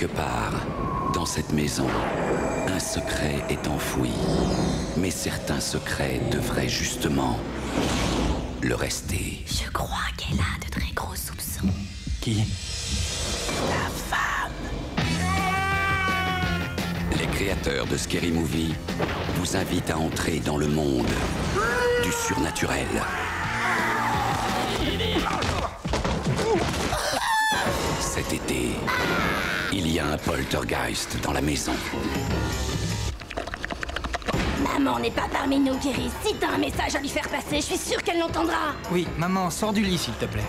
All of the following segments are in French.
Quelque part, dans cette maison, un secret est enfoui. Mais certains secrets devraient justement le rester. Je crois qu'elle a de très gros soupçons. Qui? La femme. Les créateurs de Scary Movie vous invitent à entrer dans le monde du surnaturel. Cet été, il y a un poltergeist dans la maison. Maman n'est pas parmi nous, Kerry. Si t'as un message à lui faire passer, je suis sûre qu'elle l'entendra. Oui, maman, sors du lit, s'il te plaît.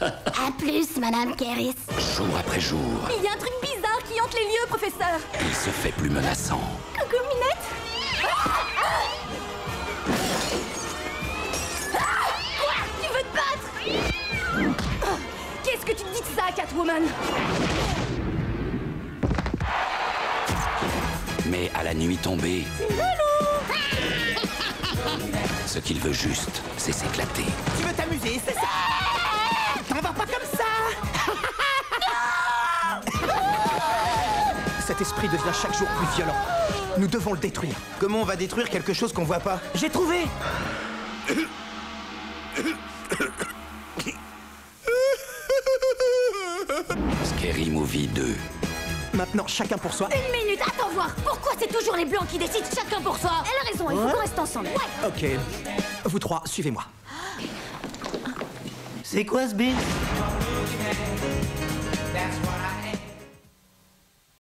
À plus, Madame Kerris. Jour après jour, Il y a un truc bizarre qui hante les lieux, professeur. il se fait plus menaçant. Qu'est-ce que tu te dis de ça, Catwoman? Mais à la nuit tombée, ce qu'il veut juste, c'est s'éclater. Tu veux t'amuser, c'est ça? T'en vas pas comme ça! Cet esprit devient chaque jour plus violent. Nous devons le détruire. Comment on va détruire quelque chose qu'on voit pas? J'ai trouvé Scary Movie 2. Maintenant, chacun pour soi. Une minute, attends voir. Pourquoi c'est toujours les blancs qui décident chacun pour soi Elle a raison, il faut qu'on reste ensemble. Ouais. Ok. Vous trois, suivez-moi. C'est quoi ce beat That's what I